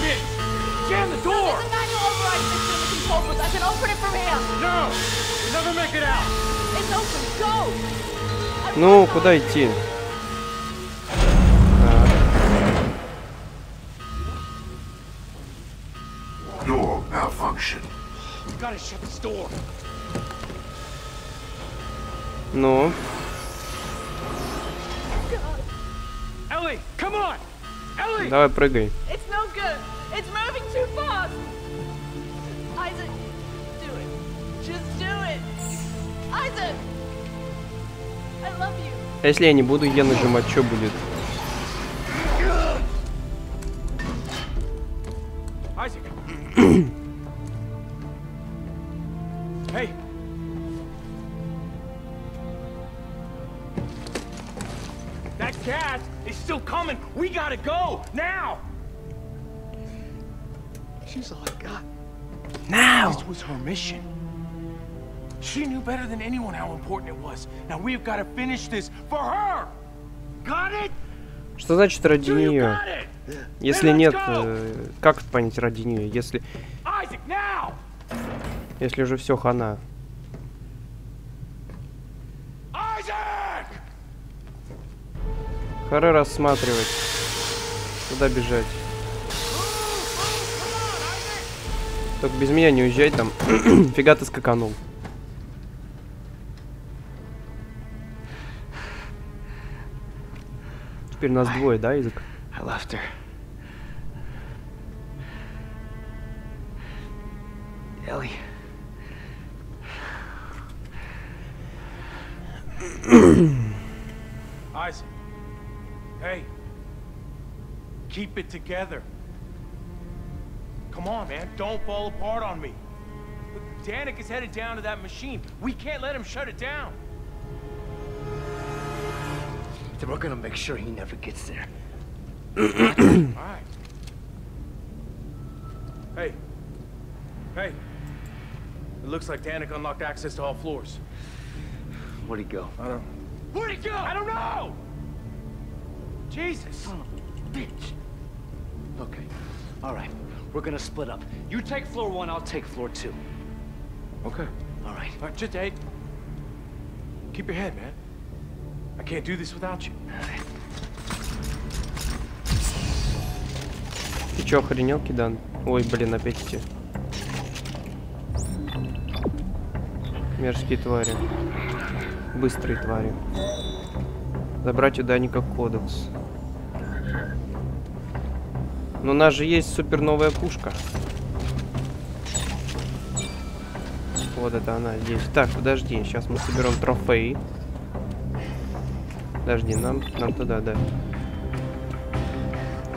bitch! Jam the door! There's a manual override system in the control booth. I can open it from here. No! We'll never make it out! It's open. Go. I Ну, promise. куда идти? Door malfunction. We gotta shut this door. Ну, Ellie, come on! Давай прыгай. А если я не буду Е нажимать, что будет? Что значит ради нее? Если нет, э, как понять ради нее? Если, если уже все хана. Пора рассматривать. Куда бежать? Только без меня не уезжай там. Фига ты скаканул. Теперь нас двое, да, язык? I left her. Ellie. Isaac. Hey. Keep it together. Come on, man. Don't fall apart on me. Look, Danik is headed down to that machine. We can't let him shut it down. Then we're gonna make sure he never gets there. All right. Hey. Hey. It looks like Danik unlocked access to all floors. Where'd he go? I don't... Where'd he go? I don't know! Jesus. Son of a bitch. Okay. All right. We're gonna split up. You take floor one, I'll take floor two. Okay. All right. All right, just, hey. Keep your head, man. I can't do this without you. Ты чё, охренел, Кидан? Ой, блин, опять эти. Мерзкие твари. Быстрые твари. Забрать у Даника кодекс. Но у нас же есть супер новая пушка. Вот это она здесь. Так, подожди, сейчас мы соберем трофей. Подожди, нам, нам туда, да.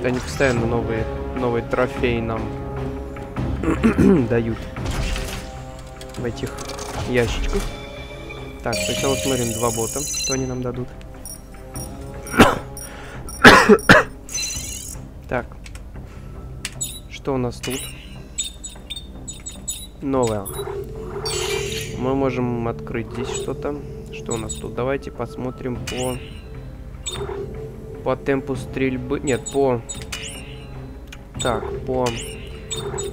Они постоянно новые, новые трофеи нам дают в этих ящичках. Так, сначала смотрим два бота, что они нам дадут. так, что у нас тут? Новое. Мы можем открыть здесь что-то. Что у нас тут? Давайте посмотрим по по темпу стрельбы. Нет, по так, по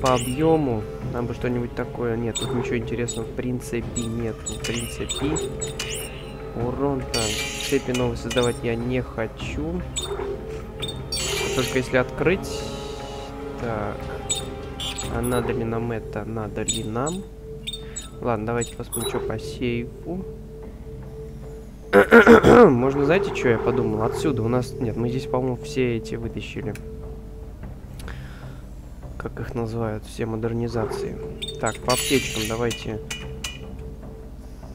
по объему. Нам бы что-нибудь такое. Нет, тут ничего интересного в принципе нет. В принципе. Урон так. Цепи новые создавать я не хочу. Только если открыть. Так. А надо ли нам это? Надо ли нам? Ладно, давайте посмотрим, что по сейфу. Можно, знаете, что я подумал? Отсюда у нас... Нет, мы здесь, по-моему, все эти вытащили. Как их называют? Все модернизации. Так, по аптечкам давайте...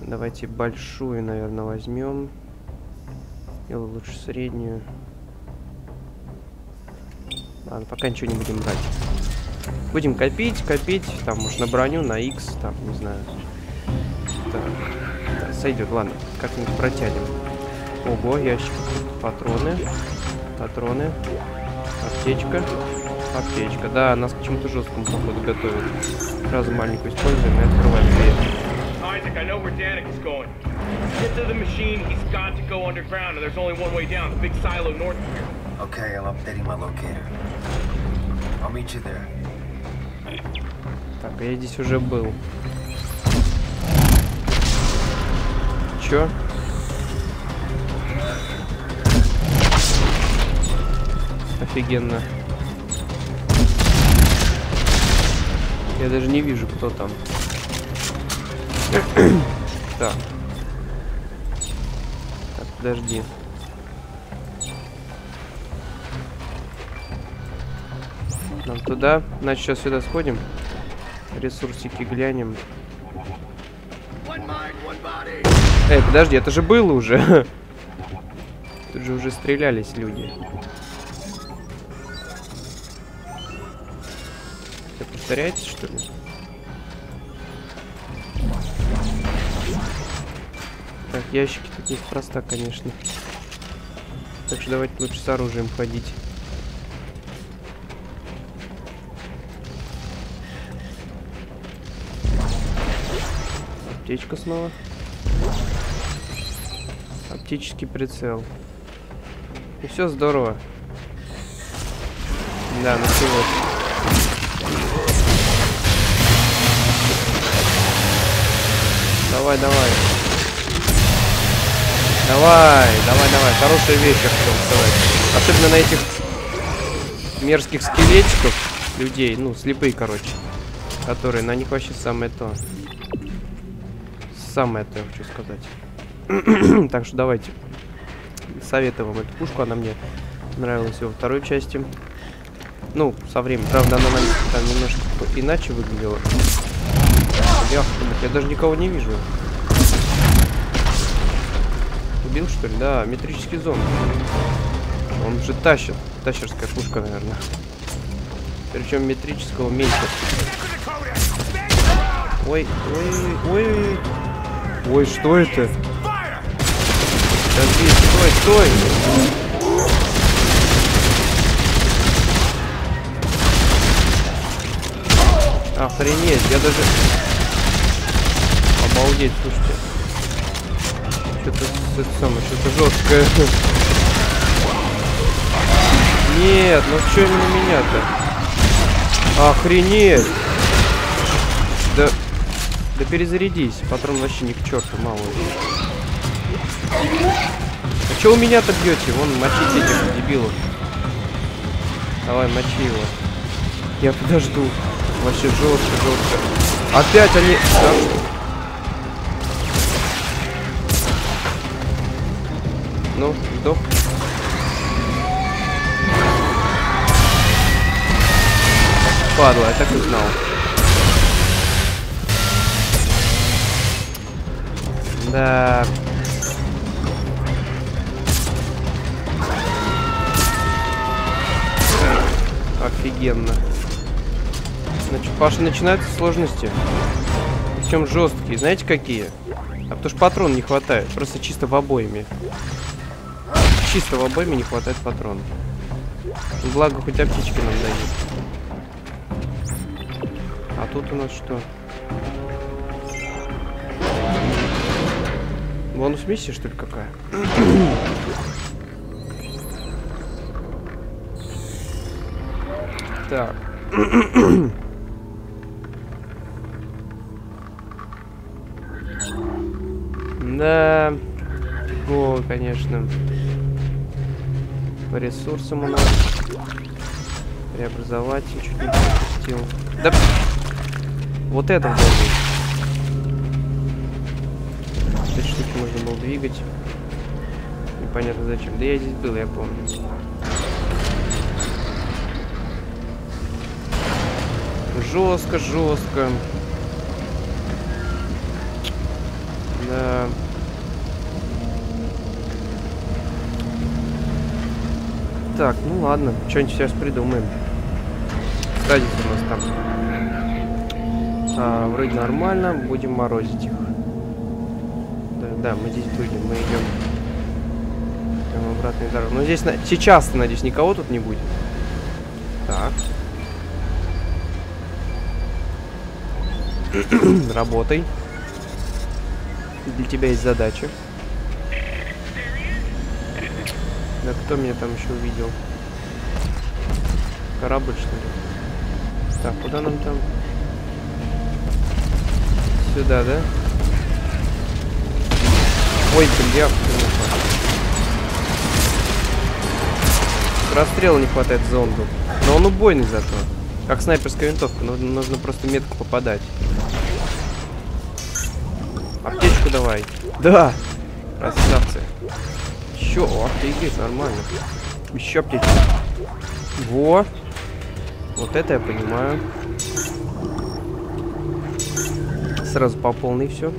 Давайте большую, наверное, возьмем. Или лучше среднюю. Ладно, пока ничего не будем брать. Будем копить, копить. Там, может, на броню, на X, там, не знаю. Так, сойдет, ладно, как-нибудь протянем. Ого, ящик. Патроны. Патроны. Аптечка. Аптечка. Да, нас к чему-то жесткому, походу, готовят. Сразу маленькую используем и открываем дверь. Isaac, I know where Danik is going. Get to the machine, he's got to go underground, and there's only one way down, the big silo north of here. Okay, I'm updating my locator. I'll meet you there. Так, а я здесь уже был. Чё? Офигенно. Я даже не вижу, кто там. так. Так, подожди. Нам туда. Значит, сейчас сюда сходим. Ресурсики глянем. Эй, подожди, это же было уже. Тут же уже стрелялись люди. Все повторяется, что ли? Так, ящики тут неспроста, конечно. Так что давайте лучше с оружием ходить. Аптечка снова. Оптический прицел. И все здорово. Да, началось. Давай, давай. Давай, давай, давай. Хорошая вещь, я сказать. Особенно на этих мерзких скелетиков людей, ну, слепые, короче. Которые, на них вообще самое то. Самое то, я хочу сказать. так что давайте. Советую вам эту пушку, она мне нравилась во второй части. Ну, со временем. Правда, она там немножко иначе выглядела. Я, я даже никого не вижу. Убил, что ли? Да, метрический зон. Он же тащит. Тащерская пушка, наверное. Причем метрического меньше. Ой, ой, ой. Ой, что это? Подожди, стой, стой! Охренеть, я даже... Обалдеть, слушайте. Что-то это самое, что-то жесткое. Нет, ну что именно меня-то? Охренеть! Да... Да перезарядись, патрон вообще ни к черту, мало. А что у меня-то бьете? Вон, мочите этих дебилов. Давай, мочи его. Я подожду. Вообще жестко, жестко. Опять они... Да. Ну, сдох. Падла, я так и знал. Да. Офигенно. Значит, Паша, начинаются сложности. Причем жесткие. Знаете какие? А потому что патрон не хватает. Просто чисто в обойме. Чисто в обойме не хватает патрона. Благо, хоть аптечки нам дают. А тут у нас что? Бонус миссия, что ли, какая? Так. да. О, конечно. По ресурсам у нас. Преобразователь чуть не пропустил. Да. Вот это вот Эти штуки можно было двигать. Непонятно зачем. Да я здесь был, я помню. Жестко, жестко. Да. Так, ну ладно, что-нибудь сейчас придумаем. Кстати, у нас там. А, вроде нормально, будем морозить их. Да, да, мы здесь будем, мы идем обратной дорогой. Но здесь, сейчас, надеюсь, никого тут не будет. Так. Работай. Для тебя есть задача. Да кто меня там еще увидел? Корабль, что ли? Так, куда нам там? Сюда, да? Ой, бля, Расстрела не хватает зонду. Но он убойный зато. Как снайперская винтовка, но нужно просто метко попадать. Аптечку давай. Да! Красавцы. Еще, о, офигеть, нормально. Еще аптечку. Во! Вот это я понимаю. Сразу по полной все.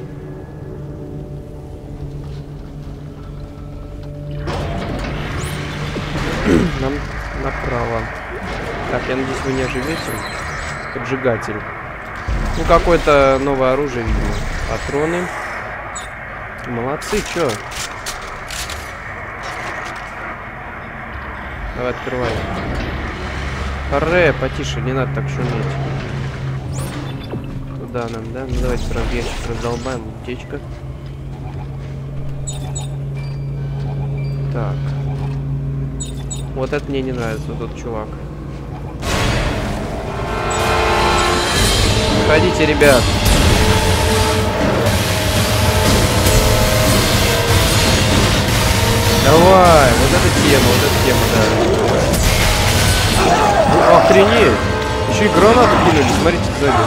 Нам направо. Так, я надеюсь, вы не оживете. Поджигатель. Ну, какое-то новое оружие, видимо. Патроны. Молодцы, чё? Давай, открывай. Харе, потише, не надо так шуметь. Туда нам, да? Ну, давайте сразу ящик раздолбаем. Утечка. Так. Вот это мне не нравится, вот тот чувак. Ходите, ребят. Давай, вот эта тема, вот эта тема, да. Охренеть! Еще и гранату кинули, смотрите сзади.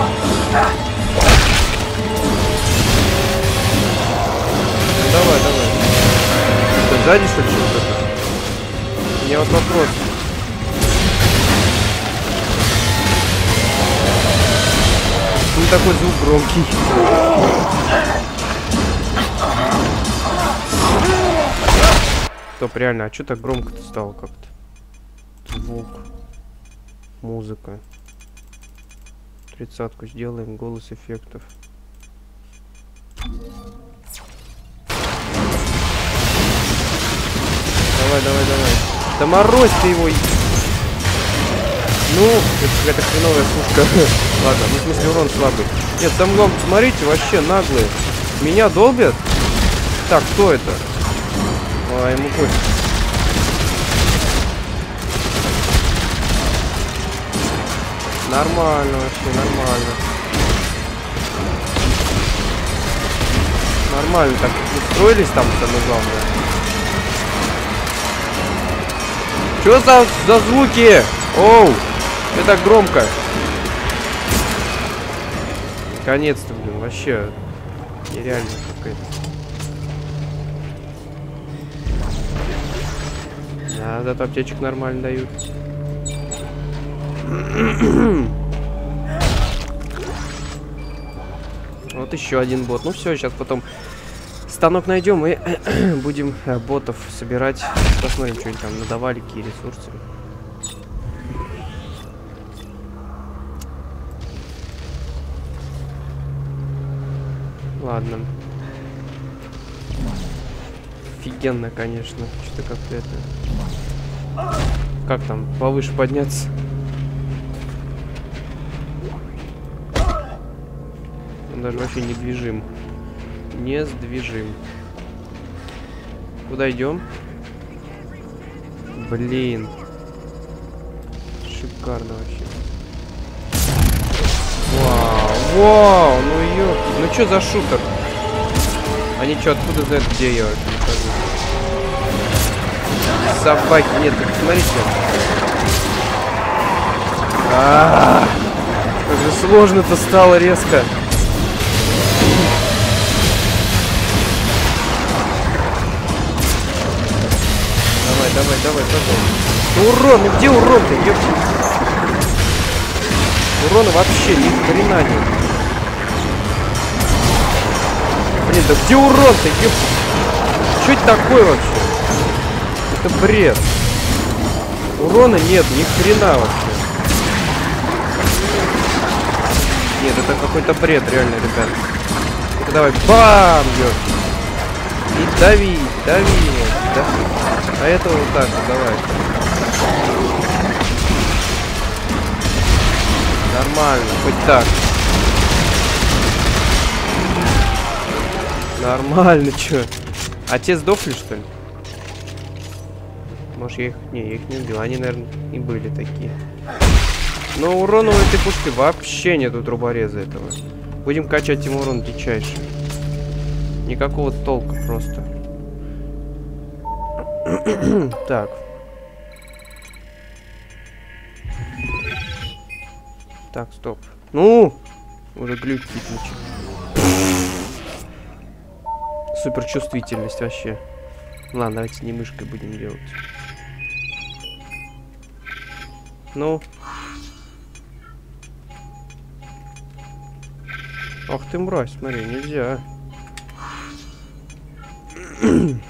Давай, давай. Это сзади что ли что-то? У меня вот вопрос. Ну такой звук громкий. Стоп, реально, а что так громко-то стало как-то? Звук. Музыка. Тридцатку сделаем, голос эффектов. Давай, давай, давай. Да морозь ты его! Ну, это какая-то хреновая пушка. Ладно, ну в смысле урон слабый. Нет, там главное, смотрите, вообще наглые. Меня долбят? Так, кто это? А, ему пофиг. Нормально вообще, нормально. Нормально так устроились там, самое главное. Что за, за звуки? Оу! Это громко. Наконец-то, блин, вообще нереально какая-то. Да, зато аптечек нормально дают. вот еще один бот. Ну все, сейчас потом станок найдем и будем э, ботов собирать. Посмотрим, что они там надавали, какие ресурсы. Ладно. Офигенно, конечно. Что-то как-то это... Как там, повыше подняться? Он даже вообще не движим. Не сдвижим. Куда идем? Блин. Шикарно вообще. Вау, вау, ну ёпки. Ну что за шутер? Они что, откуда знают, где я вообще? Собаки, нет, так смотрите. А как же сложно-то стало резко. Давай, давай, давай. Ну урон, где урон-то? Урона вообще ни хрена нет. Блин, да где урон-то, ёпта? Что это такое вообще? Это бред. Урона нет, ни хрена вообще. Нет, это какой-то бред, реально, ребят. Ну-ка давай, бам, ёпта. И дави, дави да? А это вот так вот, давай. Нормально, хоть так. Нормально, чё? А те сдохли, что ли? Может, я их... Не, я их не убил. Они, наверное, и были такие. Но урона у этой пушки вообще нету трубореза этого. Будем качать ему урон дичайший. Никакого толка просто. так. Так, стоп. Ну! Уже глюк кипнуть. Супер чувствительность вообще. Ладно, давайте не мышкой будем делать. Ну. Ах ты мразь, смотри, нельзя.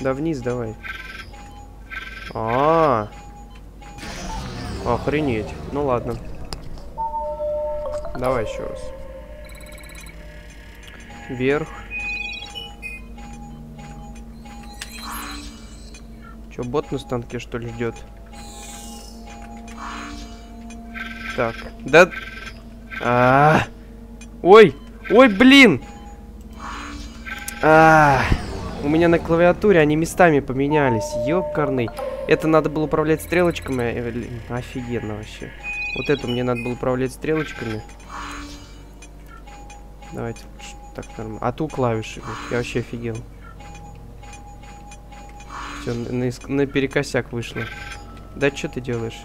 да вниз давай. А, -а, а, охренеть. Ну ладно. Давай еще раз. Вверх. Че, бот на станке, что ли, ждет? Так. Да... А, -а, -а. Ой! Ой, блин! А, -а, -а. У меня на клавиатуре они местами поменялись. Ёкарный. Это надо было управлять стрелочками. Э, офигенно вообще. Вот это мне надо было управлять стрелочками. Давайте. Так, нормально. А ту клавиши. Я вообще офигел. Все, на, на перекосяк вышло. Да что ты делаешь?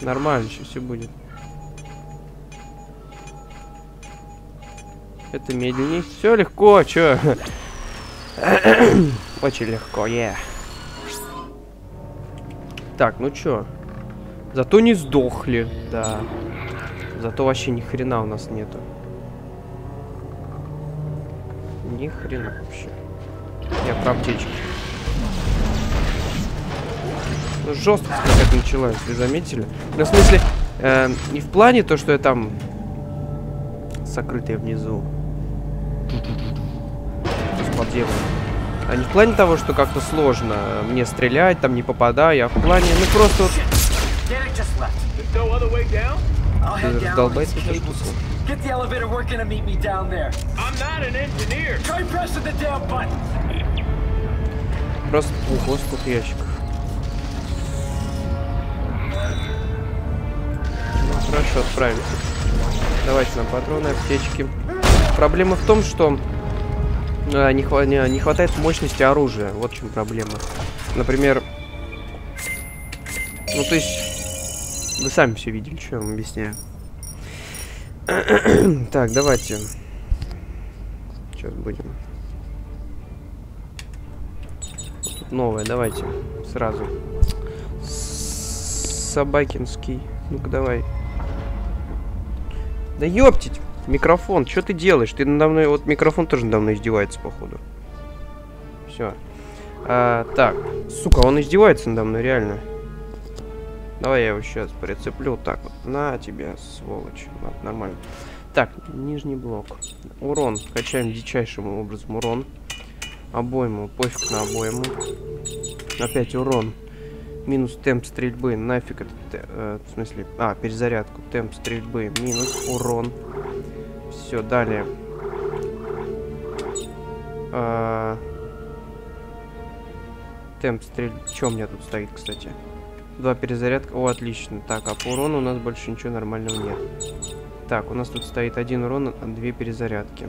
Нормально, еще все будет. Это медленней. Все легко, чё? Очень легко, е. Yeah. Так, ну чё? Зато не сдохли, да. Зато вообще ни хрена у нас нету. Ни хрена вообще. Я про аптечки. Ну, жестко как началась, вы заметили? Ну, в смысле, э, не в плане то, что я там сокрытый внизу. Под А не в плане того, что как-то сложно мне стрелять, там не попадаю, а в плане, ну просто вот... Ты раздолбайся Get the elevator working and meet me down there. I'm not an engineer. Try pressing the damn button. Просто ого, сколько ящиков. Ну, хорошо, отправимся. Давайте нам патроны, аптечки. Проблема в том, что э, не, хва не, не хватает мощности оружия. Вот в чем проблема. Например, ну то есть, вы сами все видели, что я вам объясняю. так, давайте. Сейчас будем. Тут новое, давайте. Сразу. Собакинский. Ну-ка, давай. Да ёптить! Микрофон, что ты делаешь? Ты надо мной... Вот микрофон тоже надо мной издевается, походу. Все. А, так. Сука, он издевается надо мной, реально. Давай я его сейчас прицеплю. Так вот. На тебя, сволочь. Ладно, нормально. Так, нижний блок. Урон. Качаем дичайшим образом урон. Обойму. Пофиг на обойму. Опять урон. Минус темп стрельбы. Нафиг это... Э, в смысле... А, перезарядку. Темп стрельбы. Минус урон. Все, далее. А... Темп стрельбы. Что у меня тут стоит, кстати? Два перезарядка. О, отлично. Так, а по урону у нас больше ничего нормального нет. Так, у нас тут стоит один урон, две перезарядки.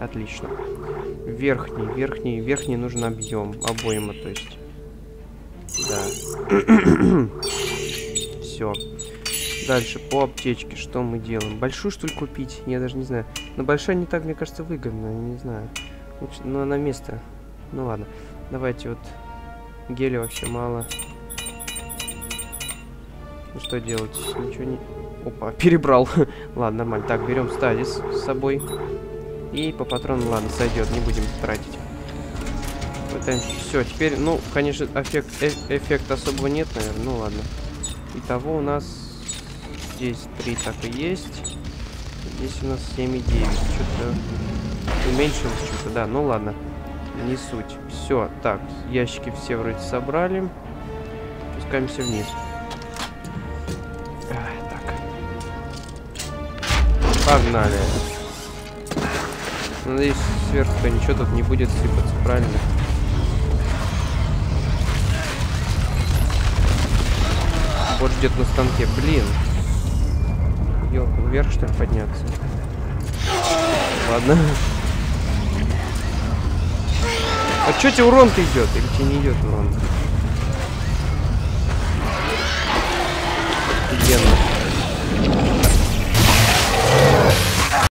Отлично. Верхний, верхний, верхний нужен объем. Обойма, то есть. Да. Все. Дальше, по аптечке, что мы делаем? Большую, что ли, купить? Я даже не знаю. Но большая не так, мне кажется, выгодно. Не знаю. Лучше, ну, на место. Ну, ладно. Давайте вот... Геля вообще мало. Ну что делать? Ничего не... Опа, перебрал. ладно, нормально. Так, берем стадис с собой. И по патрону, ладно, сойдет, не будем тратить. Пытаемся. Все, теперь, ну, конечно, эффект, э эффекта особого нет, наверное. Ну ладно. Итого у нас здесь 3 так и есть. Здесь у нас 7,9. Что-то уменьшилось что-то, да. Ну ладно. Не суть. Все, так, ящики все вроде собрали. Спускаемся вниз. Погнали. Надеюсь, сверху ничего тут не будет сыпаться, правильно? Вот ждет на станке. Блин. Ёлка, вверх что ли подняться? Ладно. А чё тебе урон-то идет? Или тебе не идет урон? Офигенно.